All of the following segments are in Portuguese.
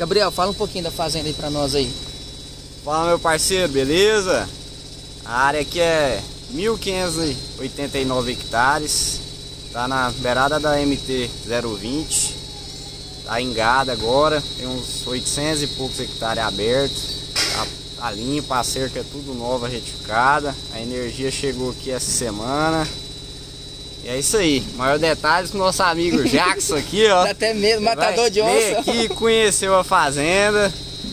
Gabriel, fala um pouquinho da fazenda aí pra nós aí. Fala meu parceiro, beleza? A área aqui é 1589 hectares. Tá na beirada da MT 020. Tá engada agora. Tem uns 800 e poucos hectares abertos. Tá, tá limpa, a cerca é tudo nova, retificada. A energia chegou aqui essa semana. E é isso aí. Maior detalhes com o nosso amigo Jackson aqui, ó. Dá até medo, matador Vai de onça. aqui, conheceu a fazenda.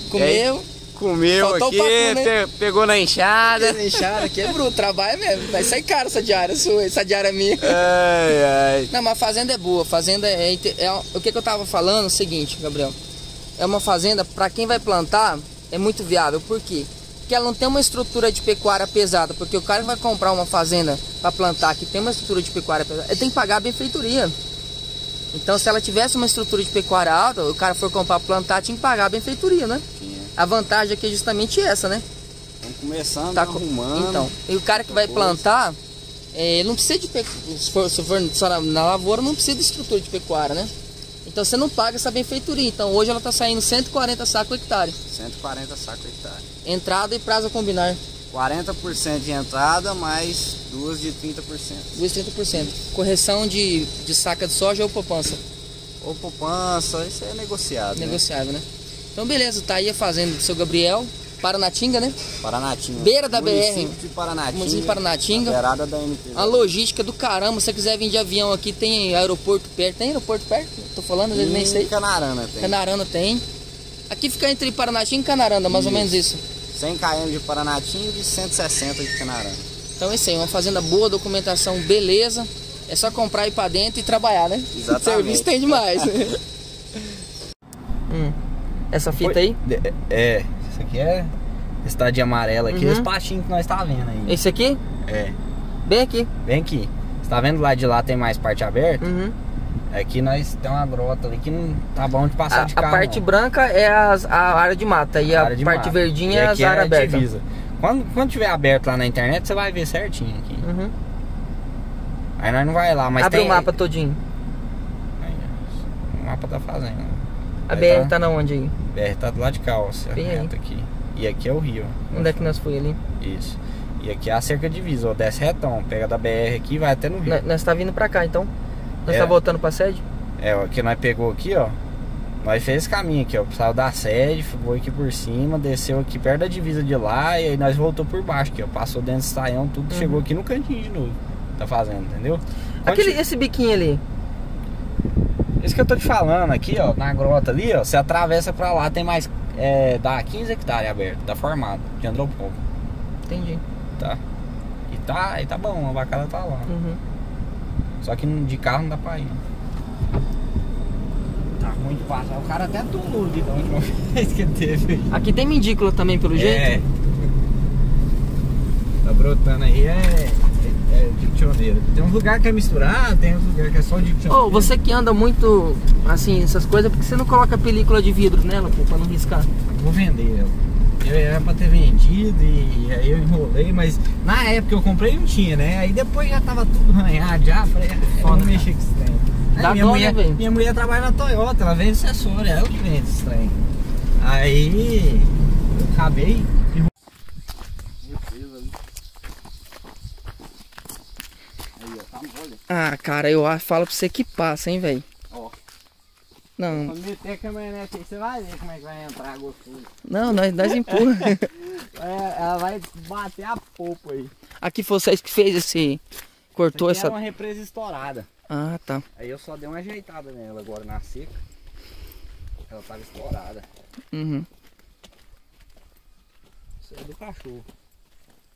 Comeu, Comeu Faltou aqui, pacu, né? pe- pegou na enxada. inchada, quebrou, trabalho mesmo. Vai sair caro essa diária sua, essa diária minha. Ai, ai. Não, mas a fazenda é boa. Fazenda é, inte- é- O que, que eu tava falando é o seguinte, Gabriel. É uma fazenda, pra quem vai plantar, é muito viável. Por quê? Porque ela não tem uma estrutura de pecuária pesada. Porque o cara que vai comprar uma fazenda pra plantar que tem uma estrutura de pecuária pesada, ele tem que pagar a benfeitoria. Então, se ela tivesse uma estrutura de pecuária alta, o cara for comprar pra plantar, tinha que pagar a benfeitoria, né? Tinha. A vantagem aqui é justamente essa, né? Estamos começando, Tá co- arrumando. Então, e o cara que vai coisa. plantar, é, não precisa de pe... se for, se for na, na lavoura, não precisa de estrutura de pecuária, né? Então você não paga essa benfeitoria. Então hoje ela tá saindo 140 sacos hectare. 140 sacos hectare. Entrada e prazo a combinar, 40% de entrada, mais duas de 30%. 2,30%. Correção de, de saca de soja ou poupança. Ou poupança, isso é negociado. Né? Negociável, né? Então beleza, tá aí a fazenda do seu Gabriel, Paranatinga, né? Paranatinga. Beira da BR. Município de Paranatinga. Município de Paranatinga. na Beirada da MT. A logística do caramba, se você quiser vir de avião aqui, tem aeroporto perto. Tem aeroporto perto? Tô falando, às vezes nem sei. Canarana tem. Canarana tem. Aqui fica entre Paranatinga e Canarana, mais ou Isso. menos isso. 100 km de Paranatinga e 160 de Canarana. Então é isso aí, uma fazenda boa, documentação beleza. É só comprar ir pra dentro e trabalhar, né? Exatamente. Serviço tem demais. Hum. Essa fita aí? É, é, isso aqui é estadinha amarela aqui, Uhum. os patinhos que nós tá vendo aí. Esse aqui? É, Bem aqui. vem aqui. Você tá vendo lá de lá tem mais parte aberta? Uhum. Aqui nós tem uma grota ali que não tá bom de passar A, de a carro. parte não. branca é as- a área de mata e a Área de parte mato. verdinha é as aqui áreas a abertas. divisa. Quando, quando tiver aberto lá na internet, você vai ver certinho aqui. Uhum. Aí nós não vai lá, mas Abre tem... o mapa todinho. Aí, o mapa tá fazendo. A Aí BR tá na onde aí? BR tá do lado de cá, ó. Reto aqui. E aqui é o rio. Onde é que nós foi ali? Isso. E aqui é a cerca divisa, ó. Desce retão. Pega da BR aqui e vai até no rio. Nós, nós tá vindo pra cá, então? Nós É. tá voltando pra sede? É, ó, que nós pegou aqui, ó. Nós fez esse caminho aqui, ó. Saiu da sede, foi aqui por cima, desceu aqui perto da divisa de lá e aí nós voltou por baixo aqui, ó. Passou dentro do saião, tudo, Uhum. chegou aqui no cantinho de novo. Tá fazendo, entendeu? Aquele, esse biquinho ali. Isso que eu tô te falando aqui, ó, na grota ali, ó. Você atravessa pra lá, tem mais. É, dá 15 hectares aberto, tá formado, de Andropouco, Entendi. tá? E tá, e tá bom, a vacada tá lá. Uhum. Só que de carro não dá pra ir. Tá ruim de passar. O cara até tomou ali da última vez que teve. Aqui tem mindícula também, pelo É. jeito? Tá brotando aí, é, é, é diccioneiro. Tem uns lugares que é misturado, tem uns lugares que é só diccioneiro. Ô, você que anda muito, assim, essas coisas, por que você não coloca película de vidro nela, pô, pra não riscar? Vou vender ela. Eu era pra ter vendido e aí eu enrolei, mas na época eu comprei não tinha, né? Aí depois já tava tudo arranhado já, falei, ah, Foda, vou mexer com esse trem. Aí minha, mulher, né, minha mulher trabalha na Toyota, ela vende assessora, é ela que vende esse trem. Aí eu acabei tá. Ah, cara, eu falo pra você que passa, hein, velho. Não, Quando meter a caminhonete aí, você vai ver como é que vai entrar gostoso. não, nós, nós empurra. É, ela vai bater a polpa aí. Aqui foi vocês que fez esse... Cortou aqui essa... era uma represa estourada. Ah, tá. Aí eu só dei uma ajeitada nela agora na seca. Ela tava estourada. Uhum. Isso é do cachorro.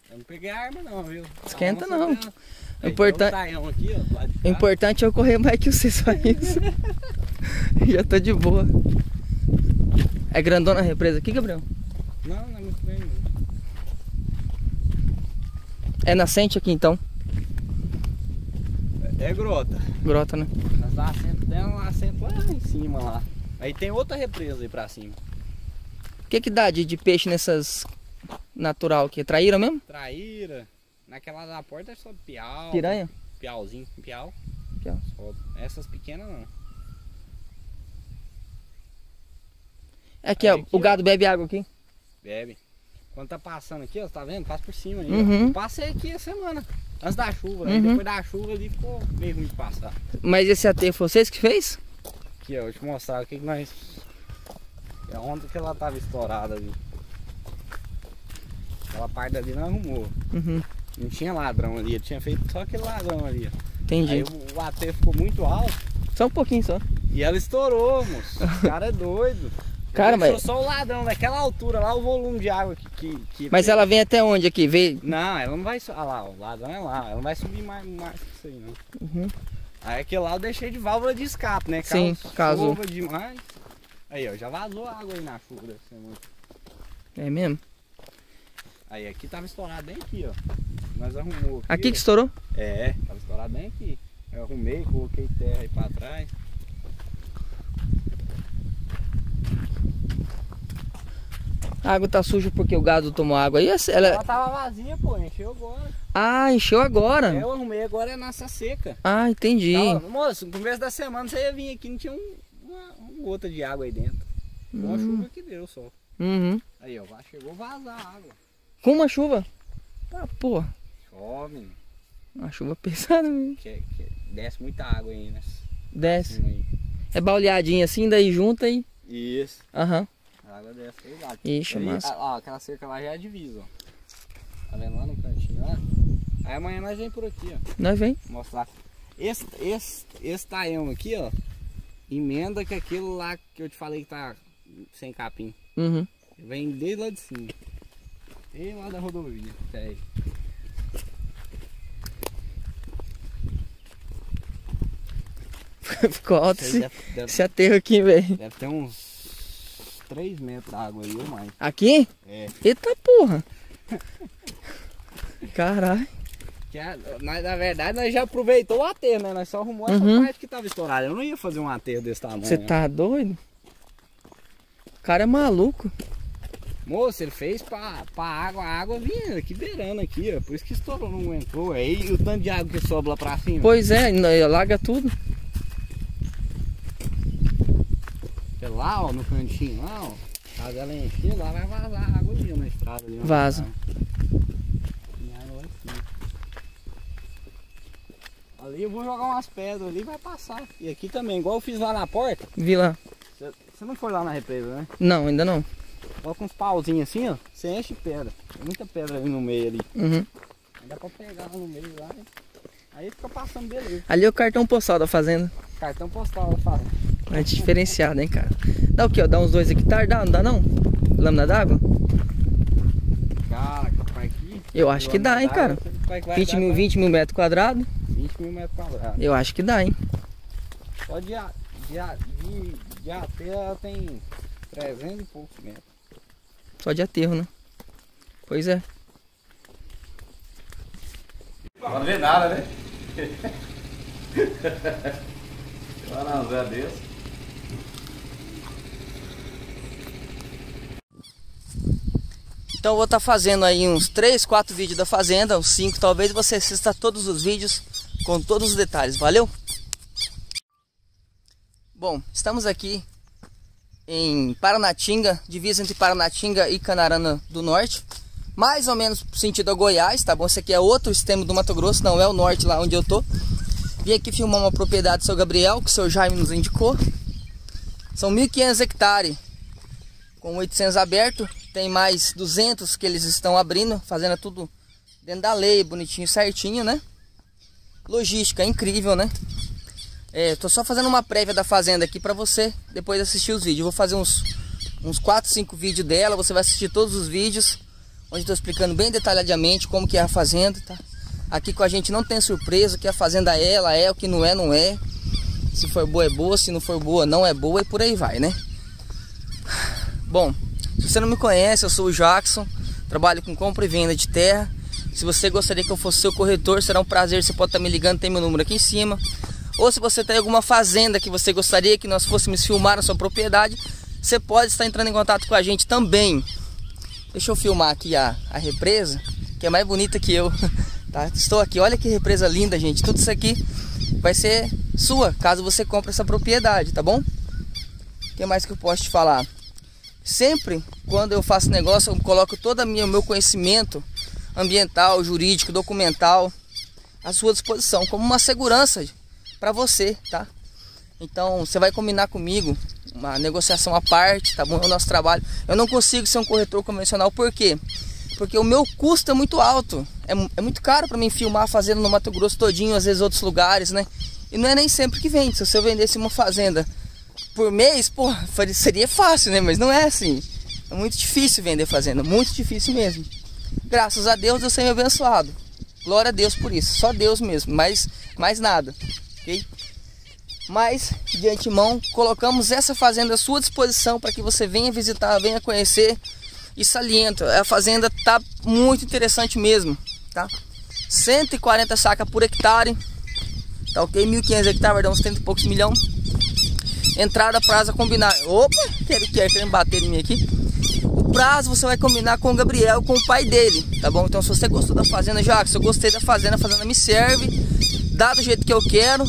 Eu não peguei a arma não, viu? Esquenta não. Aí, importan- um aqui, ó, O importante é eu correr mais que você, só isso. Já tô de boa. É grandona a represa aqui, Gabriel? Não, não é muito bem não. É nascente aqui, então. É, é grota. Grota, né? Nós dá assento, tem um assento lá em cima lá. Aí tem outra represa aí pra cima. O que que dá de, de peixe nessas natural aqui? Traíra mesmo? Traíra. Naquela da porta é só piau. Piranha? Piauzinho. Piau. Piau. Só. Essas pequenas não. Aqui, ó, Aqui, o ó. gado bebe água aqui. Bebe. Quando tá passando aqui, ó, tá vendo? Passa por cima aí. ó. Uhum. Passei aqui a semana. Antes da chuva, né? Uhum. Depois da chuva ali ficou meio ruim de passar. Mas esse aterro foi vocês que fez? Aqui, ó, vou te mostrar o que, que nós. É onde que ela tava estourada ali. Aquela parte ali não arrumou. Uhum, Não tinha ladrão ali, eu tinha feito só aquele ladrão ali. ó. entendi. Aí o, o aterro ficou muito alto Só um pouquinho só. e ela estourou, moço. O cara é doido. Cara, mas, só o ladrão, daquela altura lá, o volume de água que. que, que- mas ela vem até onde aqui? Veio. Não, ela não vai. Ah lá, o ladrão é lá. Ela não vai subir mais, mais que isso aí, não. Uhum. Aí aquele lá eu deixei de válvula de escape, né? Sim, Caso demais. Aí, ó, já vazou água aí na chuva, ser muito. É mesmo? Aí aqui tava estourado bem aqui, ó. Nós arrumou aqui. Aqui que estourou? É, tava estourado bem aqui. Eu arrumei, coloquei terra aí pra trás. A água tá suja porque o gado tomou água aí. essa- Ela... Ela tava vazia, pô, encheu agora. Ah, encheu agora. Eu arrumei agora é nessa seca. Ah, entendi. Tava- moço, no começo da semana você ia vir aqui, não tinha um, uma, uma gota de água aí dentro. Uma Hum. chuva que deu só. Uhum. Aí, ó, chegou a vazar a água. Com uma chuva. Ah, porra. Chove. Uma chuva pesada mesmo. que, que desce muita água aí, né? Desce. Cima aí. É bauleadinha assim, daí junta e. Isso. Aham. A água desce lá. Ixi, ah, ó, aquela cerca lá já é a divisa, ó. Tá vendo lá no cantinho lá? Aí amanhã nós vem por aqui, ó. Nós vem. Mostrar. Esse, esse, esse taião aqui, ó. Emenda que aquilo lá que eu te falei que tá sem capim. Uhum. Vem desde lá de cima. E lá da rodovia. até aí. Ficou alto esse, deve, deve, esse aterro aqui, velho. deve ter uns 3 metros d'água aí ou mais. Aqui? É. Eita porra. Caralho. A- nós, na verdade, nós já aproveitou o aterro, né? Nós só arrumou essa Uhum. parte que tava estourada. Eu não ia fazer um aterro desse tamanho. Você né? tá doido? O cara é maluco. Moço, ele fez pra, pra água, a água vinha aqui beirando aqui, ó. Por isso que estourou, não aguentou. Aí o tanto de água que sobe lá pra cima. Pois é, alaga tudo. Porque lá, ó, no cantinho lá, ó. Caso ela encher, lá vai vazar a água ali na estrada ali. Vaza. Ali eu vou jogar umas pedras ali e vai passar. E aqui também, igual eu fiz lá na porta. Vi lá. Você não foi lá na represa, né? Não, ainda não. Coloca uns pauzinhos assim, ó. Você enche pedra. Tem muita pedra ali no meio ali. Uhum. Aí Dá pra pegar no meio lá. né? Aí fica passando beleza. Ali é o cartão postal da fazenda. Cartão postal, eu falo. É diferenciado, hein, cara. Dá o quê? ó? Dá uns dois hectares? Dá, não dá não? Lâmina d'água? Cara, capaz aqui. Eu acho que dá, hein, cara. 20 mil, 20 mil metros quadrados? 20 mil metros quadrados. Eu acho que dá, hein? Só de, de, de, de até ela tem 300 e poucos metros. Só de aterro, né? Pois é. Não vê nada, né? Lá na Zé desse. Então eu vou estar fazendo aí uns 3, 4 vídeos da fazenda, uns 5 talvez, você assista todos os vídeos com todos os detalhes, valeu? Bom, estamos aqui em Paranatinga, divisa entre Paranatinga e Canarana do Norte, mais ou menos sentido a Goiás, tá bom? Esse aqui é outro extremo do Mato Grosso, não é o norte lá onde eu tô. Vim aqui filmar uma propriedade do seu Gabriel, que o seu Jaime nos indicou. São 1.500 hectares com 800 aberto, tem mais 200 que eles estão abrindo, fazendo tudo dentro da lei, bonitinho, certinho, né? Logística incrível, né? É, tô só fazendo uma prévia da fazenda aqui para você depois assistir os vídeos. Vou fazer uns uns 4, 5 vídeos dela, você vai assistir todos os vídeos onde estou explicando bem detalhadamente como que é a fazenda, tá? Aqui com a gente não tem surpresa, que a fazenda é, ela é, o que não é, não é. Se for boa é boa, se não for boa não é boa e por aí vai, né? Bom, se você não me conhece, eu sou o Jackson, trabalho com compra e venda de terra. Se você gostaria que eu fosse seu corretor, será um prazer, você pode estar me ligando, tem meu número aqui em cima. Ou se você tem alguma fazenda que você gostaria que nós fôssemos filmar na sua propriedade, você pode estar entrando em contato com a gente também. Deixa eu filmar aqui a, a represa, que é mais bonita que eu. Tá? Estou aqui, olha que represa linda, gente. Tudo isso aqui vai ser sua, caso você compre essa propriedade, tá bom? O que mais que eu posso te falar? Sempre quando eu faço negócio, eu coloco todo o meu conhecimento ambiental, jurídico, documental à sua disposição, como uma segurança para você, tá? Então você vai combinar comigo uma negociação à parte, tá bom? É o nosso trabalho. Eu não consigo ser um corretor convencional, por quê? Porque o meu custo é muito alto. É, é muito caro para mim filmar fazendo no Mato Grosso todinho, às vezes outros lugares, né? E não é nem sempre que vende. Se eu vendesse uma fazenda por mês, pô, seria fácil, né? Mas não é assim. É muito difícil vender fazenda, muito difícil mesmo. Graças a Deus eu sei me abençoado. Glória a Deus por isso. Só Deus mesmo, mais, mais nada. Ok? Mas, de antemão, colocamos essa fazenda à sua disposição para que você venha visitar, venha conhecer. E saliento, a fazenda tá muito interessante mesmo, tá? 140 sacas por hectare, tá ok? 1.500 hectares, vai dar uns 30 e poucos milhão. Entrada, prazo a combinar. Opa, quero, quero, quero bater em mim aqui. O prazo você vai combinar com o Gabriel, com o pai dele, tá bom? Então se você gostou da fazenda, já se eu gostei da fazenda, a fazenda me serve, dá do jeito que eu quero.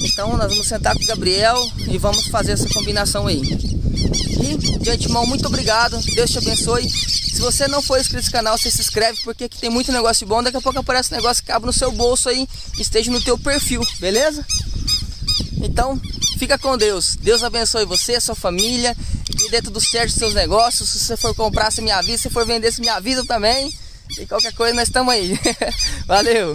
Então nós vamos sentar com o Gabriel e vamos fazer essa combinação aí. E de antemão, muito obrigado, Deus te abençoe. Se você não for inscrito nesse canal, você se inscreve porque aqui tem muito negócio bom. Daqui a pouco aparece um negócio que cabe no seu bolso aí, esteja no teu perfil, beleza? Então, Fica com Deus. Deus abençoe você, sua família. E dê tudo certo seus negócios. Se você for comprar, você me avisa. Se for vender, você me avisa também. E qualquer coisa, nós estamos aí. Valeu!